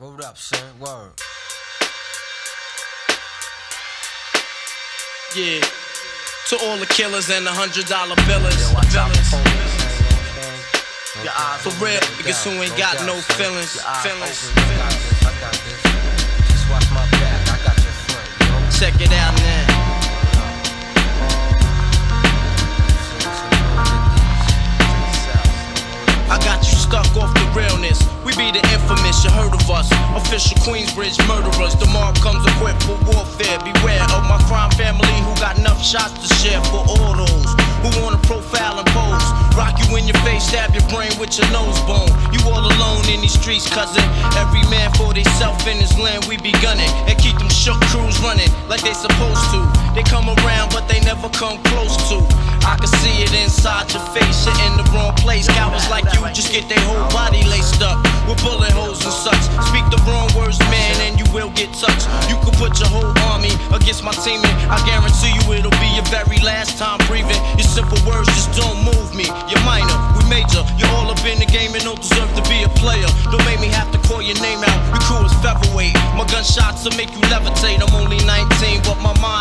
Word up, son. Word. Yeah. To all the killers and the hundred dollar billers. Watch out billers. for police. Your eyes For real, niggas who ain't got no feelings. Feelings. I got this. I got this. Just watch my back. I got your front. Check it out now. I got you stuck off the realness. We be the infamous, heard of us. Official Queensbridge murderers. The comes equipped for warfare. Beware of my crime family who got enough shots to share for all those who wanna profile and pose. Rock you in your face, stab your brain with your nose bone. You all alone in these streets, cousin. Every man for theyself in his land, we be gunning. And keep them shook crews running like they supposed to. They come around, but they never come close to. I can see it inside your face, you're in the wrong place. Cowards like you just get their whole body laced up with bullet holes get touched. You could put your whole army against my team, and I guarantee you it'll be your very last time breathing. Your simple words just don't move me. You're minor, we major. You're all up in the game and don't deserve to be a player. Don't make me have to call your name out. Your crew is featherweight. My gunshots will make you levitate. I'm only 19, but my mind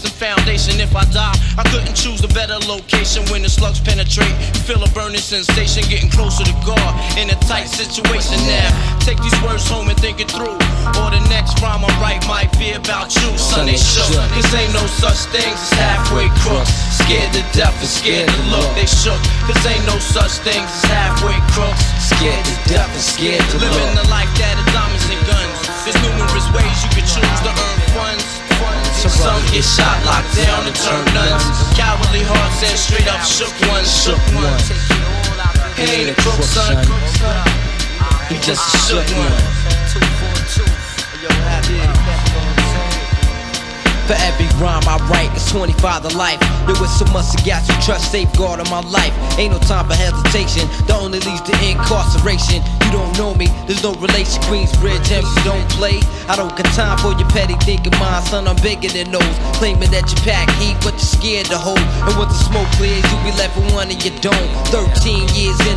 the foundation. If I die, I couldn't choose a better location when the slugs penetrate. Feel a burning sensation, getting closer to God in a tight situation now. Take these words home and think it through. Or the next rhyme I write might be about you. Son, they shook. Cause ain't no such things as halfway crooks. Scared to death and scared to look. They shook. Cause ain't no such things as halfway crooks. Scared to death and scared to Living look. the life that is diamonds and shot, locked down, and turn nuns. Cowardly hearts and straight up shook ones. Shook ones. He ain't a crook, son. He just a shook one. For every rhyme I write, it's 25 to life. There was so much I got you trust, safeguard on my life. Ain't no time for hesitation, that only leads to incarceration. You don't know me, there's no relation. Queensbridge, and you don't play. I don't got time for your petty thinking, mind, son. I'm bigger than those. Claiming that you pack heat, but you're scared to hold. And once the smoke clears, you be left with one and you don't. 13 years in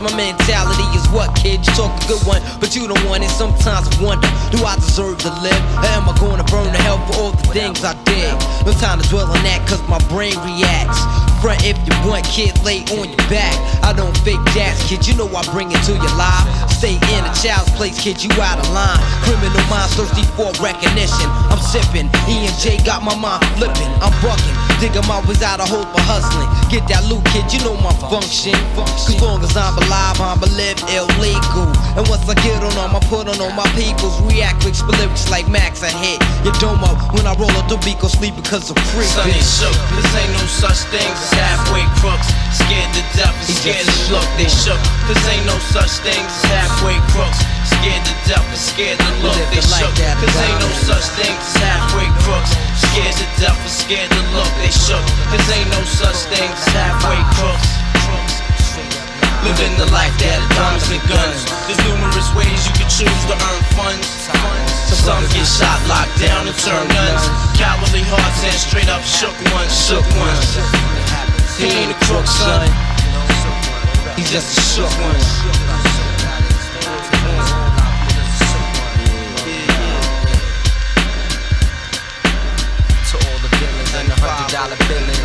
my mentality is what, kid? You talk a good one, but you don't want it. Sometimes I wonder, do I deserve to live? Or am I gonna burn to hell for all the things I did? No time to dwell on that, cause my brain reacts. Front if you want, kid, lay on your back. I don't fake jazz, kid, you know I bring it to your life. Stay in a child's place, kid, you out of line. Criminal thirsty for recognition. I'm sipping, E and J got my mind flipping. I'm bucking, digging my ways out of hope for hustling. Get that loot, kid, you know my function. Cause long as I'm alive, I'm a live illegal. And once I get on them, I put on all my peoples. React with lyrics like Max, I hit your domo. When I roll up the beat, go sleep because I'm free. Son, they shook. Cause ain't no such thing as halfway crooks. Scared to death scared to look. They shook. Cause ain't no such thing as halfway crooks. Scared to death and scared to look. They shook. that Cause ain't no such thing as halfway crooks. Scared to death and scared to look. They shook. Cause ain't no such thing as halfway crooks. Living the life that is diamonds and guns. There's numerous ways you can choose to earn funds. Some get shot, locked down, and turn nuns. Cowardly hearts and straight up shook ones, shook ones. He ain't a crook, son. He's just a shook one. dollar billing.